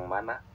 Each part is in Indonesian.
yang mana?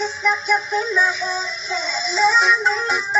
just knocked up in my head. Said,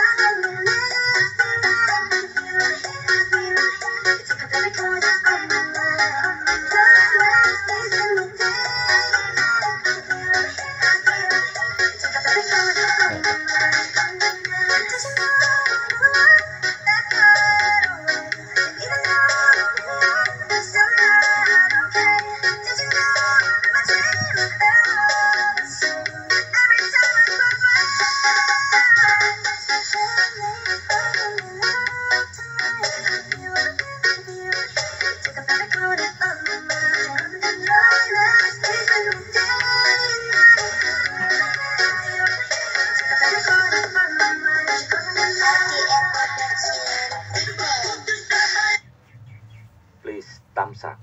please tamsak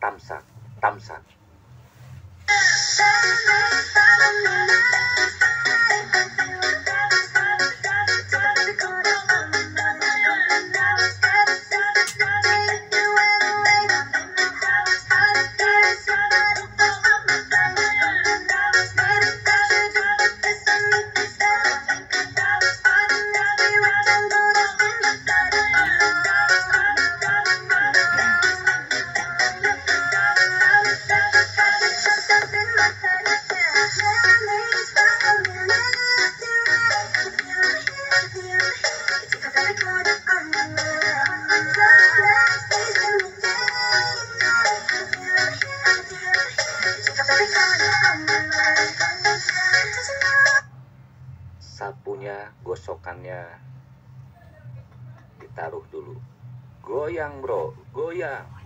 tamsak tamsak taruh dulu. Goyang bro. Goyang.